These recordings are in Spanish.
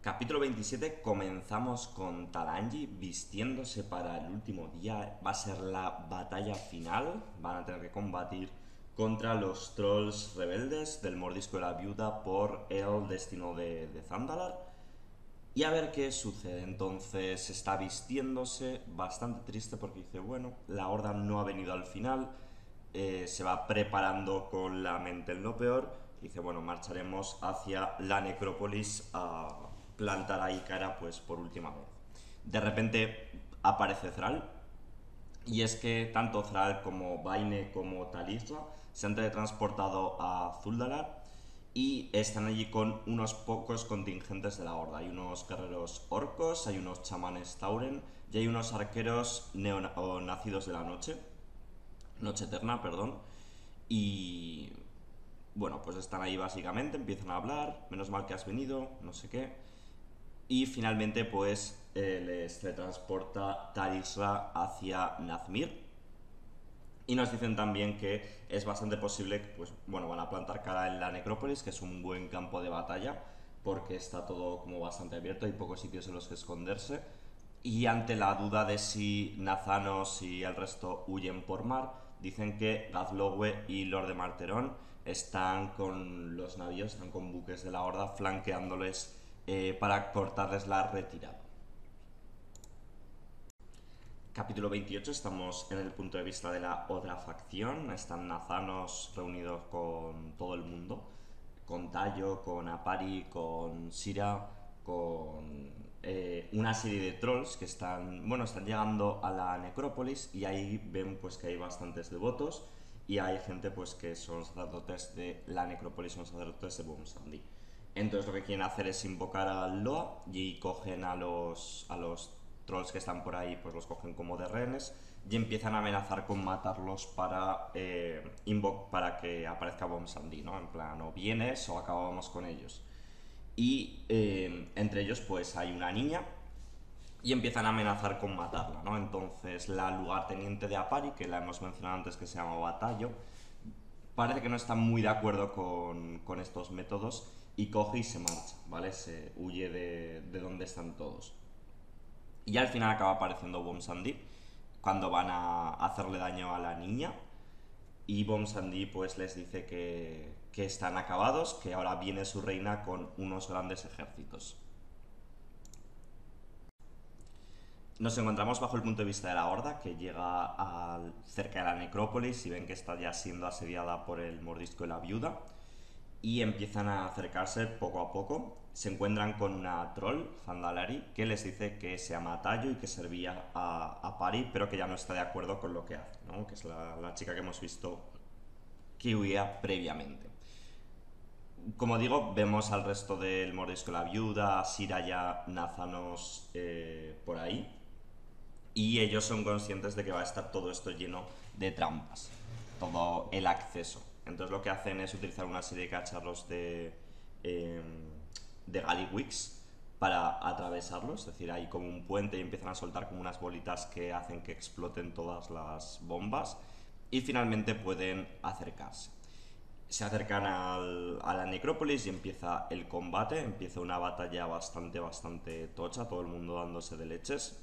Capítulo 27, comenzamos con Talanji vistiéndose para el último día. Va a ser la batalla final. Van a tener que combatir contra los trolls rebeldes del mordisco de la viuda por el destino de, de Zandalar. Y a ver qué sucede. Entonces está vistiéndose bastante triste porque dice, bueno, la horda no ha venido al final. eh, se va preparando con la mente en lo peor. Dice, bueno, marcharemos hacia la necrópolis a plantar ahí cara pues por última vez. De repente aparece Thrall. Y es que tanto Thrall como Vaine como Talisra se han teletransportado a Zuldalar y están allí con unos pocos contingentes de la horda. Hay unos guerreros orcos, hay unos chamanes Tauren y hay unos arqueros nacidos de la noche, noche eterna, perdón. Y bueno, pues están ahí básicamente, empiezan a hablar, menos mal que has venido, no sé qué. Y finalmente pues eh, les teletransporta Tarisra hacia Nazmir, y nos dicen también que es bastante posible pues, bueno, van a plantar cara en la necrópolis, que es un buen campo de batalla, porque está todo como bastante abierto, hay pocos sitios en los que esconderse. Y ante la duda de si Nazanos y el resto huyen por mar, dicen que Gazlowe y Lord de Marterón están con los navíos, están con buques de la horda, flanqueándoles eh, para cortarles la retirada. Capítulo 28, estamos en el punto de vista de la otra facción. Están Nazanos reunidos con todo el mundo, con Tayo, con Apari, con Sira, con eh, una serie de trolls que están, bueno, están llegando a la necrópolis y ahí ven pues que hay bastantes devotos y hay gente pues que son sacerdotes de la necrópolis, son sacerdotes de Bumsandi. Entonces lo que quieren hacer es invocar al Loa y cogen a los, a los trolls que están por ahí, pues los cogen como de rehenes y empiezan a amenazar con matarlos para, eh, para que aparezca Bomb Sandy, ¿no? En plan, o vienes o acabamos con ellos. Y eh, entre ellos, pues hay una niña y empiezan a amenazar con matarla, ¿no? Entonces, la lugarteniente de Apari, que la hemos mencionado antes que se llama Batallo, parece que no está muy de acuerdo con, con estos métodos y coge y se marcha, ¿vale? Se huye de, de donde están todos. Y al final acaba apareciendo Bomb Sandy cuando van a hacerle daño a la niña. Y Bomb Sandy pues les dice que, que están acabados, que ahora viene su reina con unos grandes ejércitos. Nos encontramos bajo el punto de vista de la horda que llega cerca de la necrópolis y ven que está ya siendo asediada por el mordisco de la viuda y empiezan a acercarse poco a poco. Se encuentran con una troll, Zandalari, que les dice que se llama Tayo y que servía a, a Pari, pero que ya no está de acuerdo con lo que hace, ¿no? que es la, chica que hemos visto que huía previamente. Como digo, vemos al resto del mordisco la viuda, a Siraya, Nazanos eh, por ahí. Y ellos son conscientes de que va a estar todo esto lleno de trampas, todo el acceso. Entonces lo que hacen es utilizar una serie de cacharros de, eh, de para atravesarlos, es decir, hay como un puente y empiezan a soltar como unas bolitas que hacen que exploten todas las bombas y finalmente pueden acercarse. Se acercan al- a la necrópolis y empieza el combate, empieza una batalla bastante, bastante tocha, todo el mundo dándose de leches.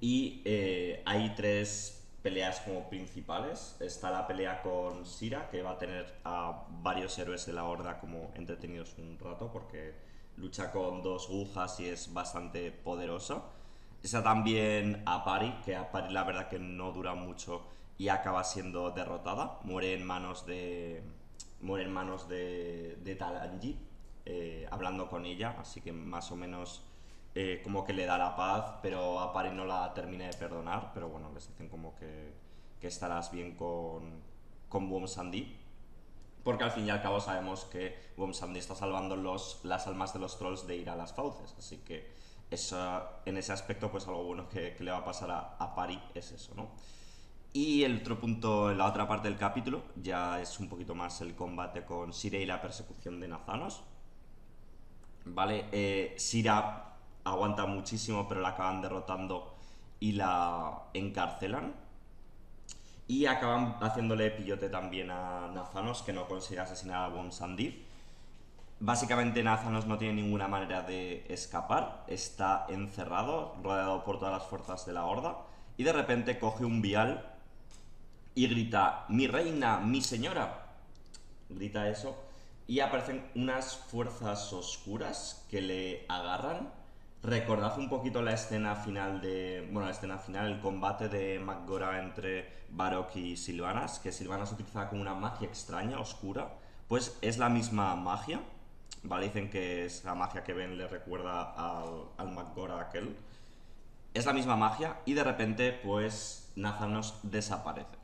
Y eh, hay tres peleas como principales. Está la pelea con Sira, que va a tener a varios héroes de la horda como entretenidos un rato, porque lucha con dos agujas y es bastante poderosa. Está también Apari, que Apari la verdad que no dura mucho y acaba siendo derrotada. Muere en manos de. Muere en manos de, de Talanji, eh, hablando con ella, así que más o menos eh, como que le da la paz, pero a Pari no la termina de perdonar, pero bueno, les dicen como que, estarás bien con, con Bomb Sandy. Porque al fin y al cabo sabemos que Bomb Sandy está salvando los, las almas de los trolls de ir a las fauces, así que eso, en ese aspecto pues algo bueno que, que le va a pasar a, a Pari es eso, ¿no? Y el otro punto, en la otra parte del capítulo, ya es un poquito más el combate con Sire y la persecución de Nazanos. ¿Vale? Eh, Sira aguanta muchísimo, pero la acaban derrotando y la encarcelan. Y acaban haciéndole pillote también a Nazanos, que no consigue asesinar a Bon Sandy. Básicamente Nazanos no tiene ninguna manera de escapar, está encerrado, rodeado por todas las fuerzas de la horda, y de repente coge un vial y grita, mi reina, mi señora. Grita eso, y aparecen unas fuerzas oscuras que le agarran. Recordad un poquito la escena final de. Bueno, la escena final, el combate de McGora entre Barok y Silvanas, que Silvanas utiliza como una magia extraña, oscura. Pues es la misma magia, ¿vale? Dicen que es la magia que Ben le recuerda al, al aquel. Es la misma magia y de repente, pues, Nazanos desaparece.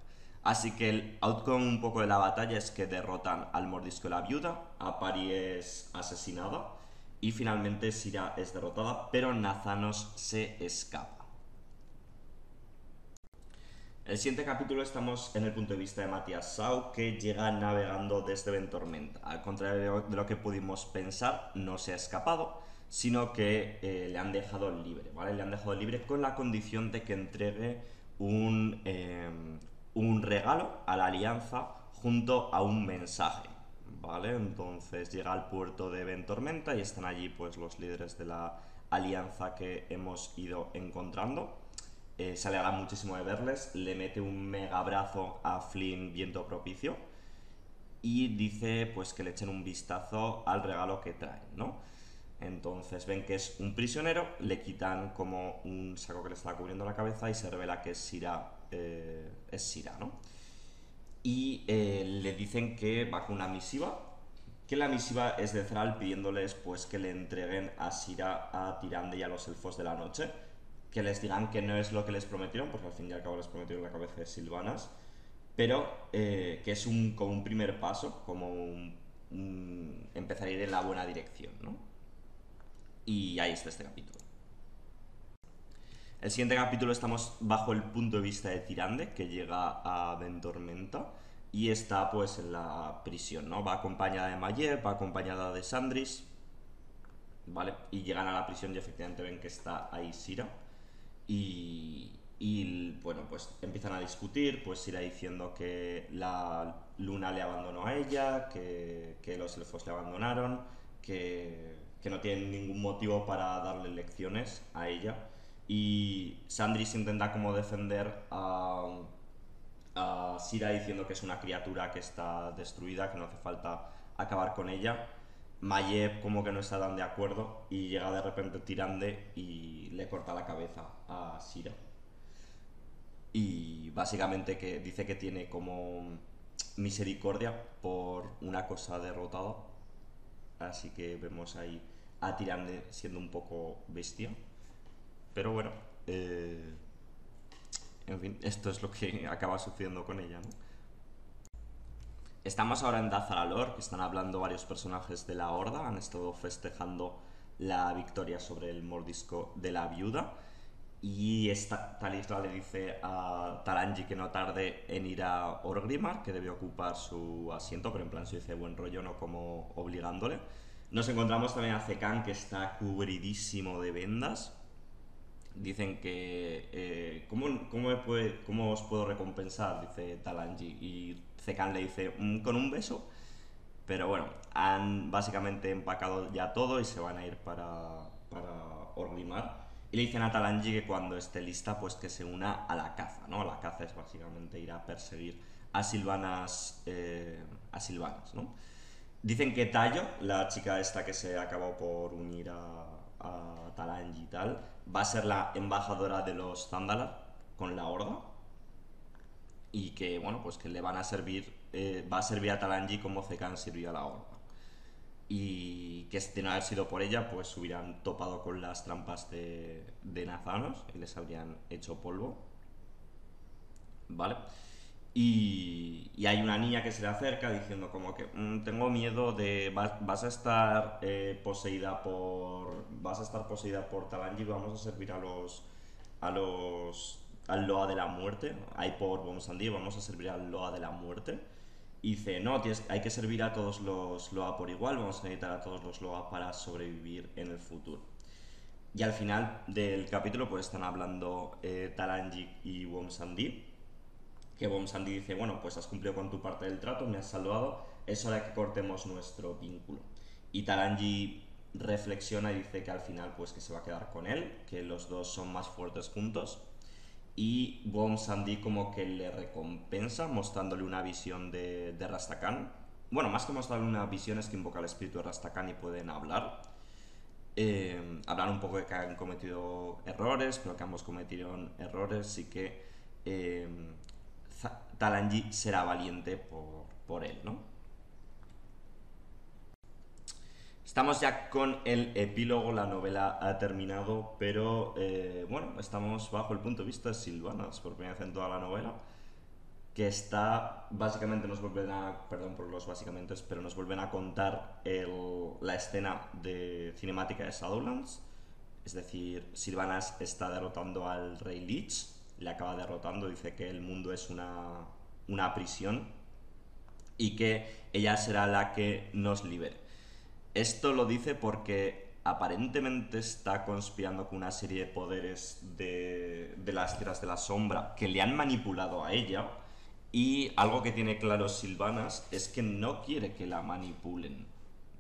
Así que el outcome un poco de la batalla es que derrotan al mordisco de la viuda, a Pari es asesinada y finalmente Sira es derrotada, pero Nazanos se escapa. El siguiente capítulo estamos en el punto de vista de Matías Sau, que llega navegando desde Ventormenta. Al contrario de lo que pudimos pensar, no se ha escapado, sino que eh, le han dejado libre, ¿vale? Le han dejado libre con la condición de que entregue un, eh, un regalo a la alianza junto a un mensaje, ¿vale? Entonces llega al puerto de Ventormenta y están allí pues los líderes de la alianza que hemos ido encontrando eh, se alegra muchísimo de verles, le mete un mega abrazo a Flynn viento propicio y dice pues que le echen un vistazo al regalo que traen, ¿no? Entonces ven que es un prisionero, le quitan como un saco que le está cubriendo la cabeza y se revela que es Sira, eh, es Sira, ¿no? Y eh, le dicen que va con una misiva, que la misiva es de Thrall pidiéndoles pues que le entreguen a Sira, a Tirande y a los elfos de la noche que les digan que no es lo que les prometieron, porque al fin y al cabo les prometieron la cabeza de Silvanas, pero eh, que es un, como un primer paso, como empezar a ir en la buena dirección, ¿no? Y ahí está este capítulo. El siguiente capítulo estamos bajo el punto de vista de Tirande, que llega a Ventormenta y está pues en la prisión, ¿no? Va acompañada de Mayer, va acompañada de Sandris, ¿vale? Y llegan a la prisión y efectivamente ven que está ahí Sira y, bueno, pues empiezan a discutir, pues irá diciendo que la luna le abandonó a ella, que, los elfos le abandonaron, que, no tienen ningún motivo para darle lecciones a ella. Y Sandris intenta como defender a, Sira diciendo que es una criatura que está destruida, que no hace falta acabar con ella Mayev como que no está tan de acuerdo y llega de repente Tirande y le corta la cabeza a Sira. Y básicamente que dice que tiene como misericordia por una cosa derrotada. Así que vemos ahí a Tirande siendo un poco bestia. Pero bueno, eh, en fin, esto es lo que acaba sucediendo con ella, ¿no? Estamos ahora en Dazaralor, que están hablando varios personajes de la Horda, han estado festejando la victoria sobre el mordisco de la viuda. Y esta Talisla le dice a Taranji que no tarde en ir a Orgrimmar, que debe ocupar su asiento, pero en plan se dice buen rollo, no como obligándole. Nos encontramos también a Zekan, que está cubridísimo de vendas. Dicen que... Eh, ¿cómo, cómo, os puedo recompensar? Dice Talanji. Y Zekan le dice con un beso, pero bueno, han básicamente empacado ya todo y se van a ir para, para Orgrimmar. Y le dicen a Talanji que cuando esté lista, pues que se una a la caza, ¿no? La caza es básicamente ir a perseguir a Silvanas, eh, a Silvanas, ¿no? Dicen que Tayo, la chica esta que se acabó por unir a, a Talanji y tal, va a ser la embajadora de los Zandalar con la Horda y que, bueno, pues que le van a servir, eh, va a servir a Talanji como Zekan sirvió a la Horda. Y que si no haber sido por ella, pues hubieran topado con las trampas de, de Nazanos y les habrían hecho polvo. ¿Vale? Y, hay una niña que se le acerca diciendo como que mm, tengo miedo de vas, a estar eh, poseída por vas a estar poseída por Talanji vamos a servir a los a los al Loa de la muerte, hay por a vamos a servir al Loa de la muerte. Y dice, no, hay que servir a todos los Loa por igual, vamos a necesitar a todos los Loa para sobrevivir en el futuro. Y al final del capítulo pues están hablando eh, Talanji y Womsandi, que Womsandi dice, bueno, pues has cumplido con tu parte del trato, me has salvado, es hora que cortemos nuestro vínculo. y Taranji reflexiona y dice que al final pues que se va a quedar con él, que los dos son más fuertes juntos y Bom Sandy como que le recompensa mostrándole una visión de, de Rastakan. Bueno, más que mostrarle una visión es que invoca al espíritu de Rastakan y pueden hablar. Eh, hablar un poco de que han cometido errores, pero que ambos cometieron errores y que eh, Talanji será valiente por, por él, ¿no? Estamos ya con el epílogo, la novela ha terminado, pero eh, bueno, estamos bajo el punto de vista de Silvanas por primera vez en toda la novela, que está, básicamente nos vuelven a, perdón por los básicamente, pero nos vuelven a contar la escena de cinemática de Shadowlands, es decir, Silvanas está derrotando al rey Lich, le acaba derrotando, dice que el mundo es una, una prisión y que ella será la que nos libere. Esto lo dice porque aparentemente está conspirando con una serie de poderes de, las tierras de la sombra que le han manipulado a ella. Y algo que tiene claro Silvanas es que no quiere que la manipulen.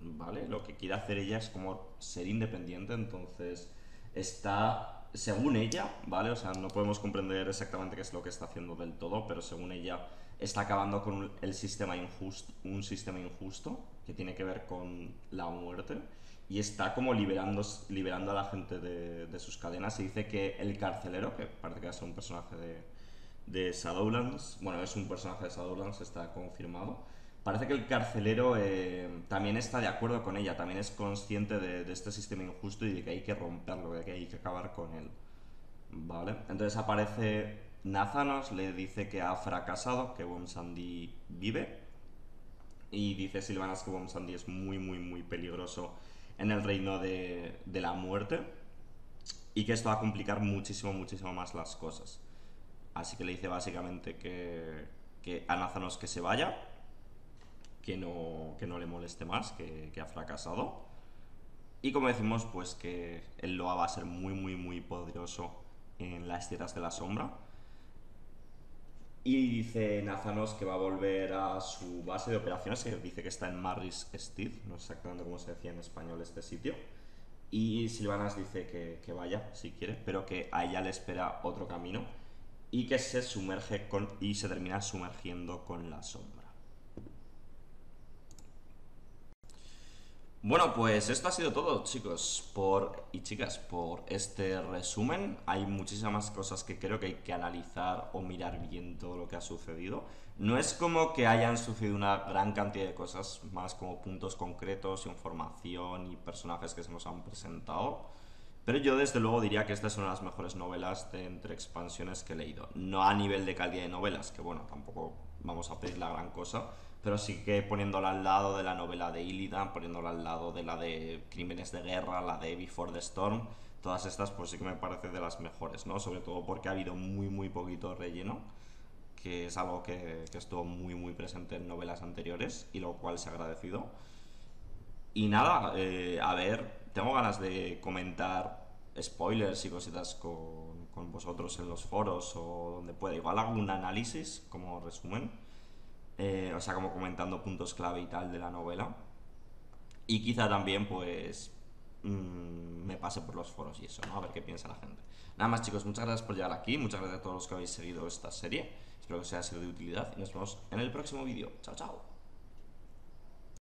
¿Vale? Lo que quiere hacer ella es como ser independiente, entonces está, según ella, ¿vale? O sea, no podemos comprender exactamente qué es lo que está haciendo del todo, pero según ella está acabando con el sistema injusto, un sistema injusto que tiene que ver con la muerte y está como liberando, liberando a la gente de, sus cadenas y dice que el carcelero, que parece que es un personaje de, de Shadowlands, bueno, es un personaje de Shadowlands, está confirmado, parece que el carcelero eh, también está de acuerdo con ella, también es consciente de, este sistema injusto y de que hay que romperlo, de que hay que acabar con él. ¿Vale? Entonces aparece Nazanos, le dice que ha fracasado, que Sandy vive y dice Silvanas que Sandy es muy, muy, muy peligroso en el reino de, la muerte y que esto va a complicar muchísimo, muchísimo más las cosas. Así que le dice básicamente que, que a Nazanos que se vaya, que no, que no le moleste más, que, ha fracasado. Y como decimos, pues que el Loa va a ser muy, muy, muy poderoso en las tierras de la sombra y dice Nazanos que va a volver a su base de operaciones, que dice que está en Marris Steed, no sé exactamente cómo se decía en español este sitio. Y Silvanas dice que, que, vaya, si quiere, pero que a ella le espera otro camino y que se sumerge con, y se termina sumergiendo con la sombra. Bueno, pues esto ha sido todo, chicos, y chicas, por este resumen. Hay muchísimas cosas que creo que hay que analizar o mirar bien todo lo que ha sucedido. No es como que hayan sucedido una gran cantidad de cosas, más como puntos concretos, información y personajes que se nos han presentado. Pero yo desde luego diría que estas son las mejores novelas de entre expansiones que he leído. No a nivel de calidad de novelas, que bueno, tampoco vamos a pedir la gran cosa, pero sí que poniéndola al lado de la novela de Illidan, poniéndola al lado de la de Crímenes de Guerra, la de Before the Storm, todas estas pues sí que me parece de las mejores, ¿no? Sobre todo porque ha habido muy muy poquito relleno, que es algo que, que estuvo muy muy presente en novelas anteriores y lo cual se ha agradecido. Y nada, eh, a ver, tengo ganas de comentar spoilers y cositas con, con vosotros en los foros o donde pueda. Igual hago un análisis como resumen eh, o sea, como comentando puntos clave y tal de la novela. Y quizá también, pues, mm, me pase por los foros y eso, ¿no? A ver qué piensa la gente. Nada más, chicos, muchas gracias por llegar aquí, muchas gracias a todos los que habéis seguido esta serie. Espero que os haya sido de utilidad y nos vemos en el próximo vídeo. Chao, chao.